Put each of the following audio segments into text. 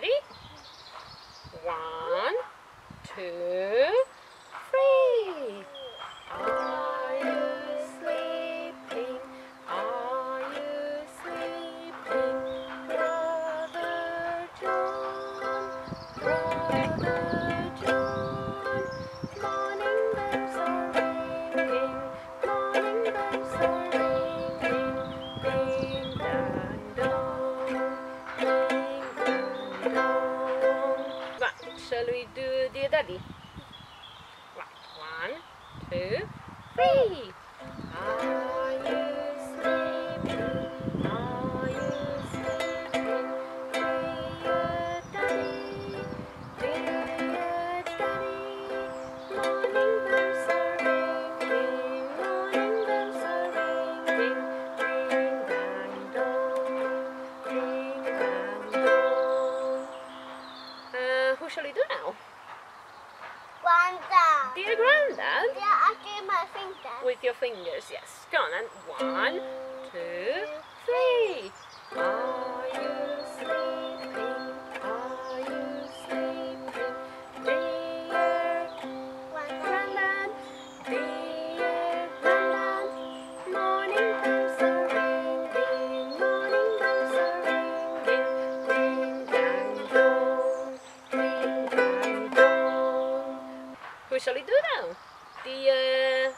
ready? One, two, shall we do Dear Daddy? Right, one, two, three. Are Who shall do now? Wanda. Dear Grandad? Yeah, I do my finger. With your fingers, yes. Go on then. One, two, three. Are you sleeping? Shall we do now? The uh,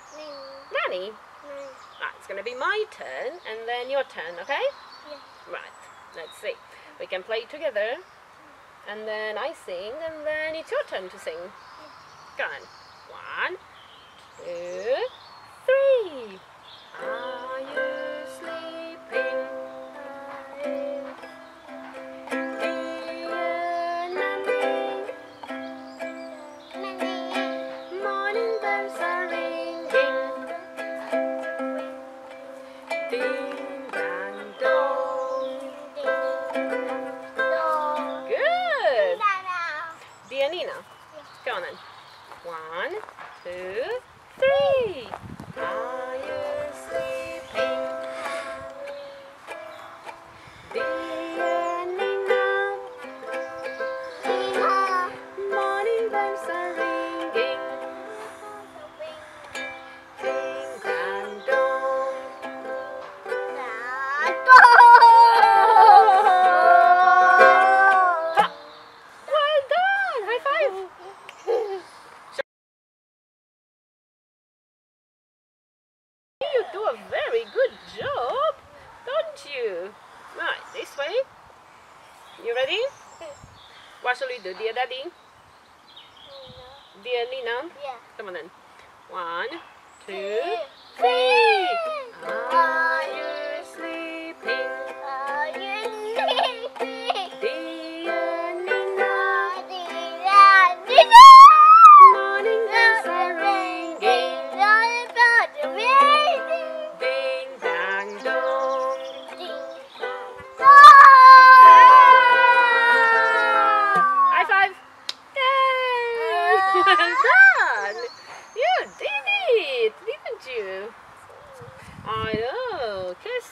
nanny. Right, it's going to be my turn and then your turn, okay? Yeah. Right, let's see. We can play together and then I sing and then it's your turn to sing. Go on. One, two, Nina. Go on then. One, two, do a very good job, don't you? Right, this way. You ready? What shall we do, dear daddy? Nina. Dear Nina? Yeah. Come on then. One, two, three. three. Are you ah. well ah. done! You did it, didn't you? I know. Kiss